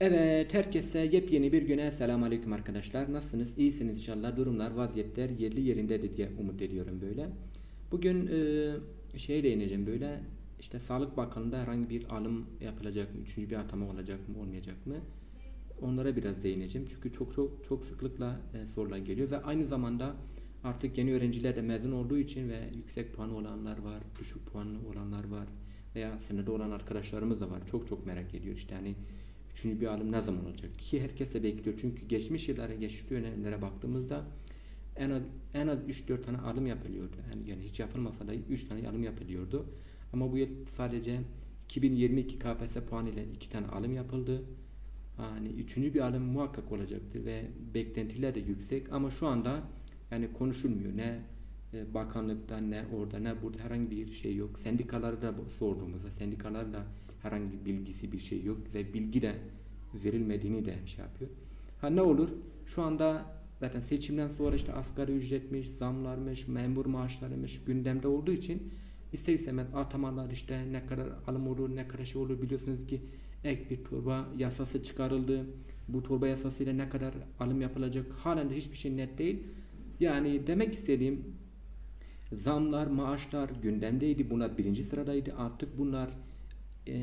Evet, herkese yepyeni bir güne selamun aleyküm arkadaşlar. Nasılsınız? İyisiniz inşallah. Durumlar, vaziyetler yerli yerindedir diye umut ediyorum böyle. Bugün e, şeye değineceğim böyle. İşte Sağlık Bakanlığı'nda herhangi bir alım yapılacak mı? Üçüncü bir atama olacak mı? Olmayacak mı? Onlara biraz değineceğim. Çünkü çok çok çok sıklıkla e, sorular geliyor ve aynı zamanda artık yeni öğrenciler de mezun olduğu için ve yüksek puanı olanlar var, düşük puanlı olanlar var veya sınırda olan arkadaşlarımız da var. Çok çok merak ediyor işte hani Üçüncü bir alım ne zaman olacak? Ki herkes de bekliyor. Çünkü geçmiş yıllara, geçmiş dönemlere baktığımızda en az en az 3-4 tane alım yapılıyordu. Yani, yani hiç yapılmasa da 3 tane alım yapılıyordu. Ama bu yıl sadece 2022 KPSS puanı ile 2 tane alım yapıldı. Yani üçüncü bir alım muhakkak olacaktır ve beklentiler de yüksek ama şu anda yani konuşulmuyor. Ne e, bakanlıkta ne orada ne burada herhangi bir şey yok. Sendikaları da sorduğumuzda sendikalar da herhangi bir bilgisi bir şey yok ve bilgi de verilmediğini de şey yapıyor. Ha ne olur? Şu anda zaten seçimden sonra işte asgari ücretmiş, zamlarmış, memur maaşlarıymış gündemde olduğu için ister istemez atamalar işte ne kadar alım olur ne kadar şey olur biliyorsunuz ki ek bir torba yasası çıkarıldı. Bu torba yasasıyla ne kadar alım yapılacak halen de hiçbir şey net değil. Yani demek istediğim zamlar, maaşlar gündemdeydi. Bunlar birinci sıradaydı. Artık bunlar e,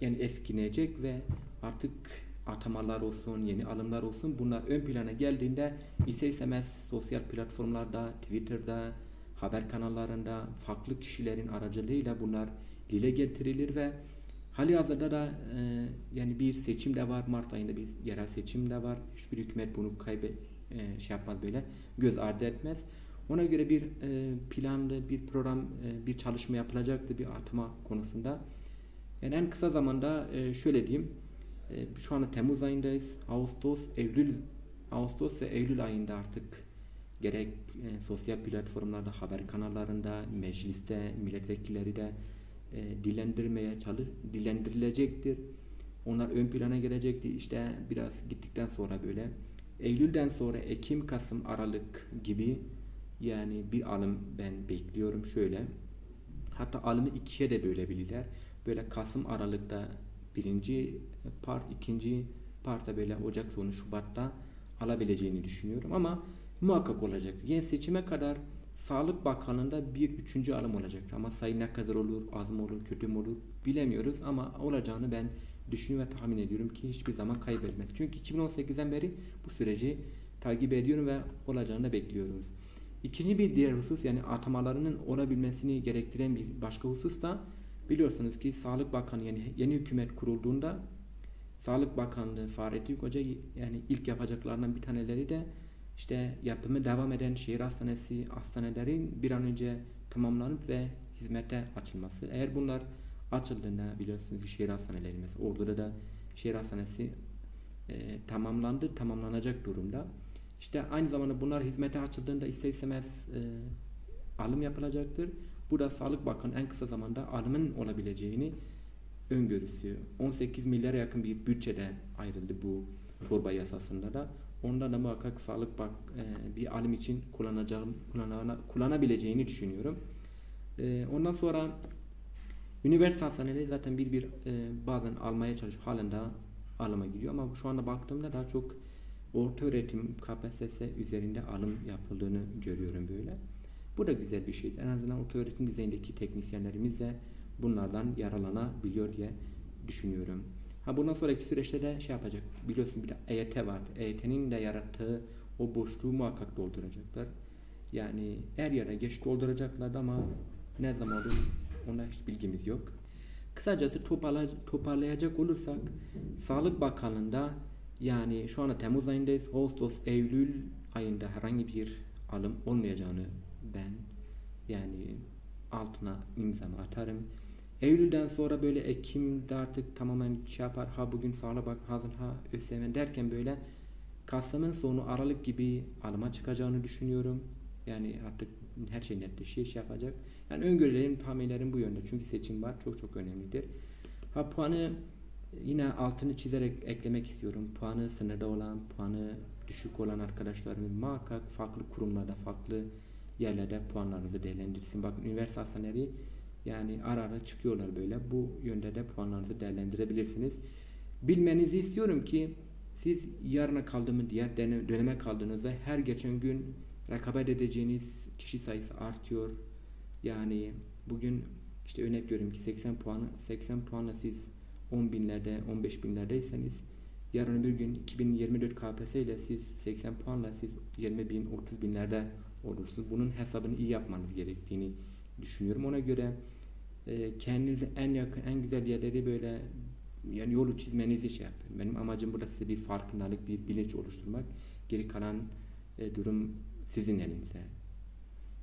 yani eskinecek ve artık atamalar olsun, yeni alımlar olsun bunlar ön plana geldiğinde ise istemez sosyal platformlarda, Twitter'da, haber kanallarında farklı kişilerin aracılığıyla bunlar dile getirilir ve hali hazırda da e, yani bir seçim de var Mart ayında bir yerel seçim de var. Hiçbir hükümet bunu kaybe e, şey yapmaz böyle göz ardı etmez. Ona göre bir e, planlı bir program e, bir çalışma yapılacaktı bir atama konusunda. Yani en kısa zamanda e, şöyle diyeyim. E, şu anda Temmuz ayındayız. Ağustos, Eylül, Ağustos ve Eylül ayında artık gerek e, sosyal platformlarda, haber kanallarında, mecliste, milletvekilleri de e, dilendirmeye çalış, dilendirilecektir. Onlar ön plana gelecektir. İşte biraz gittikten sonra böyle Eylül'den sonra Ekim, Kasım, Aralık gibi yani bir alım ben bekliyorum şöyle. Hatta alımı ikiye de bölebilirler böyle Kasım Aralık'ta birinci part, ikinci parta böyle Ocak sonu Şubat'ta alabileceğini düşünüyorum ama muhakkak olacak. Yeni seçime kadar Sağlık Bakanlığı'nda bir üçüncü alım olacak. Ama sayı ne kadar olur, az mı olur, kötü mü olur bilemiyoruz ama olacağını ben düşünüyorum ve tahmin ediyorum ki hiçbir zaman kaybetmez. Çünkü 2018'den beri bu süreci takip ediyorum ve olacağını bekliyoruz. İkinci bir diğer husus yani atamalarının olabilmesini gerektiren bir başka husus da Biliyorsunuz ki Sağlık Bakanı yani yeni hükümet kurulduğunda Sağlık Bakanlığı Fahrettin Koca yani ilk yapacaklarından bir taneleri de işte yapımı devam eden şehir hastanesi hastanelerin bir an önce tamamlanıp ve hizmete açılması. Eğer bunlar açıldığında biliyorsunuz ki şehir hastaneleri mesela Ordu'da da şehir hastanesi e, tamamlandı, tamamlanacak durumda. İşte aynı zamanda bunlar hizmete açıldığında ister istemez e, alım yapılacaktır. Burada Sağlık Bakanı en kısa zamanda alımın olabileceğini öngörüsü. 18 milyara yakın bir bütçeden ayrıldı bu torba yasasında da. Ondan da muhakkak Sağlık Bak e, bir alım için kullanacağım kullanana, kullanabileceğini düşünüyorum. E, ondan sonra üniversite hastaneleri zaten bir bir e, bazen almaya çalışıyor. Halen daha alıma gidiyor ama şu anda baktığımda daha çok orta öğretim KPSS üzerinde alım yapıldığını görüyorum böyle. Bu da güzel bir şey. En azından orta öğretim düzeyindeki teknisyenlerimiz de bunlardan yaralanabiliyor diye düşünüyorum. Ha bundan sonraki süreçte de şey yapacak. Biliyorsun bir de EYT var. EYT'nin de yarattığı o boşluğu muhakkak dolduracaklar. Yani her yere geç dolduracaklar ama ne zaman olur ona hiç bilgimiz yok. Kısacası toparlay toparlayacak olursak Sağlık Bakanlığı'nda yani şu anda Temmuz ayındayız. Ağustos, Eylül ayında herhangi bir alım olmayacağını ben yani altına imzamı atarım. Eylül'den sonra böyle Ekim'de artık tamamen şey yapar. Ha bugün sağla bak hazır ha ÖSYM derken böyle Kasım'ın sonu Aralık gibi alıma çıkacağını düşünüyorum. Yani artık her şey netleşir, şey yapacak. Yani öngörülerim, tahminlerim bu yönde. Çünkü seçim var. Çok çok önemlidir. Ha puanı yine altını çizerek eklemek istiyorum. Puanı sınırda olan, puanı düşük olan arkadaşlarımız muhakkak farklı kurumlarda, farklı yerlerde puanlarınızı değerlendirsin. Bakın üniversite hastaneleri yani ara ara çıkıyorlar böyle. Bu yönde de puanlarınızı değerlendirebilirsiniz. bilmenizi istiyorum ki siz yarına kaldığımı diğer döneme kaldığınızda her geçen gün rekabet edeceğiniz kişi sayısı artıyor. Yani bugün işte örnek veriyorum ki 80 puanı 80 puanla siz 10 binlerde 15 binlerdeyseniz yarın bir gün 2024 KPSS ile siz 80 puanla siz 20 bin 30 binlerde olursunuz. Bunun hesabını iyi yapmanız gerektiğini düşünüyorum. Ona göre e, kendinize en yakın en güzel yerleri böyle yani yolu çizmenizi şey yapıyorum. Benim amacım burada size bir farkındalık, bir bilinç oluşturmak. Geri kalan e, durum sizin elinizde.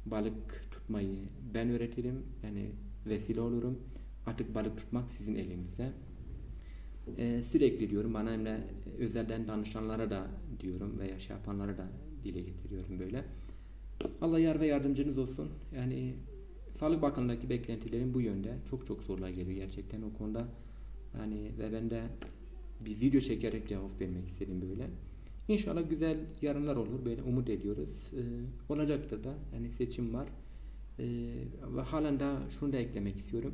Balık tutmayı ben öğretirim. Yani vesile olurum. Artık balık tutmak sizin elinizde. Ee, sürekli diyorum bana hem de özelden danışanlara da diyorum veya şey yapanlara da dile getiriyorum böyle. Allah yar ve yardımcınız olsun. Yani Sağlık Bakanlığı'ndaki beklentilerim bu yönde. Çok çok sorular geliyor gerçekten o konuda. Yani ve ben de bir video çekerek cevap vermek istedim böyle. İnşallah güzel yarınlar olur. Böyle umut ediyoruz. Ee, olacaktır da. Yani seçim var. Ee, ve halen daha şunu da eklemek istiyorum.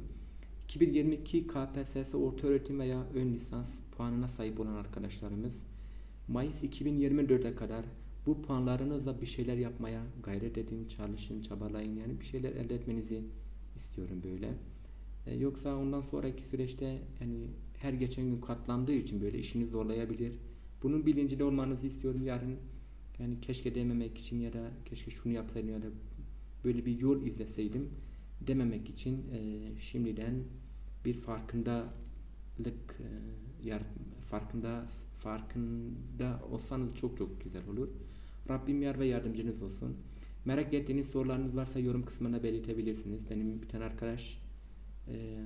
2022 KPSS orta öğretim veya ön lisans puanına sahip olan arkadaşlarımız Mayıs 2024'e kadar bu puanlarınızla bir şeyler yapmaya gayret edin, çalışın, çabalayın. Yani bir şeyler elde etmenizi istiyorum böyle. Ee, yoksa ondan sonraki süreçte yani her geçen gün katlandığı için böyle işini zorlayabilir. Bunun bilincinde olmanızı istiyorum. Yarın yani keşke dememek için ya da keşke şunu yapsaydım ya da böyle bir yol izleseydim dememek için e, şimdiden bir farkındalık e, yar, farkında farkında olsanız çok çok güzel olur. Rabbim yar ve yardımcınız olsun. Merak ettiğiniz sorularınız varsa yorum kısmına belirtebilirsiniz. Benim bir tane arkadaş e,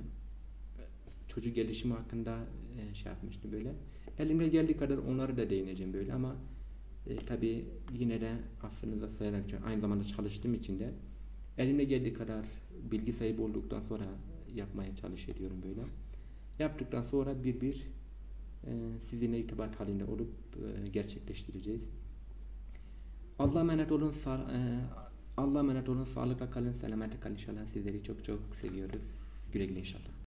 çocuk gelişimi hakkında e, şey yapmıştı böyle. Elimde geldiği kadar onları da değineceğim böyle ama e, tabi yine de affınıza sığınarak aynı zamanda çalıştığım için de elimde geldiği kadar bilgi sahibi olduktan sonra yapmaya çalışıyorum böyle. Yaptıktan sonra bir bir e, sizinle irtibat halinde olup e, gerçekleştireceğiz. Allah'a emanet olun. E, Allah'a emanet olun. Sağlıkla kalın, selametle kalın inşallah. Sizleri çok çok seviyoruz. Güle güle inşallah.